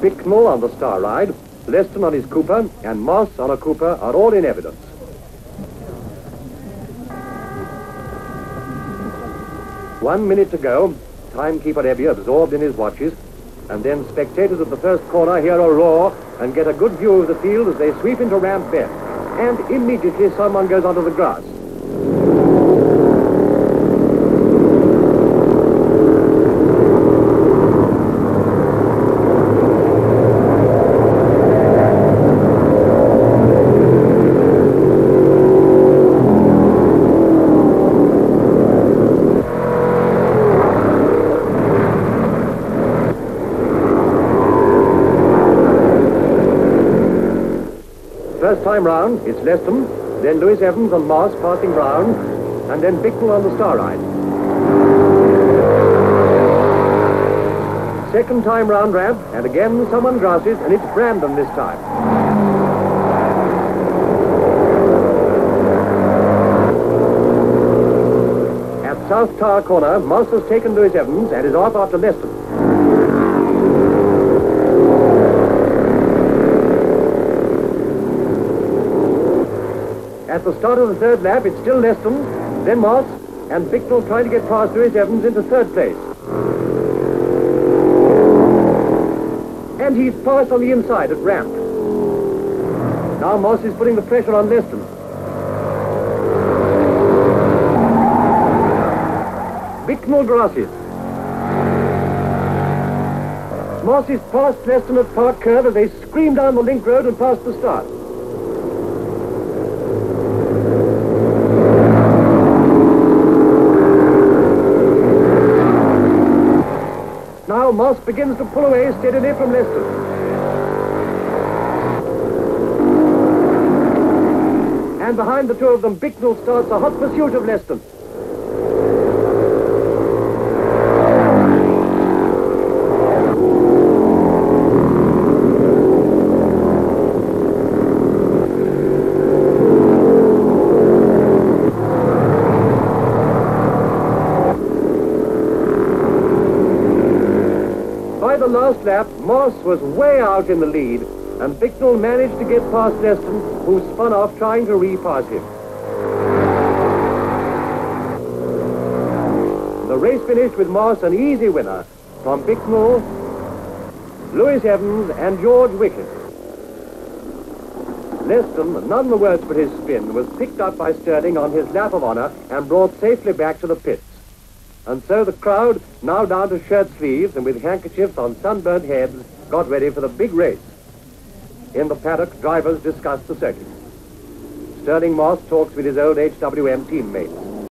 Bicknell on the Staride, Leston on his Cooper, and Moss on a Cooper are all in evidence. One minute to go. Timekeeper Ebby absorbed in his watches. And then spectators at the first corner hear a roar and get a good view of the field as they sweep into ramp bend. And immediately someone goes onto the grass. First time round, it's Leston, then Lewis Evans and Moss passing round, and then Bicknell on the Staride. Second time round ramp, and again someone grasses, and it's Brandon this time. At South Tower Corner, Moss has taken Lewis Evans and is off after Leston. The start of the third lap, it's still Leston, then Moss, and Bicknell trying to get past Lewis Evans into third place. And he's passed on the inside at ramp. Now Moss is putting the pressure on Leston. Bicknell grasses. Moss is past Leston at Park Curve as they scream down the link road and past the start. Now Moss begins to pull away steadily from Leston. And behind the two of them, Bicknell starts a hot pursuit of Leston. The last lap, Moss was way out in the lead, and Bicknell managed to get past Leston, who spun off trying to repass him. The race finished with Moss an easy winner from Bicknell, Lewis Evans, and George Wicken. Leston, none the worse for his spin, was picked up by Stirling on his lap of honor and brought safely back to the pits. And so the crowd, now down to shirt sleeves and with handkerchiefs on sunburned heads, got ready for the big race. In the paddock, drivers discussed the circuit. Stirling Moss talks with his old HWM teammates.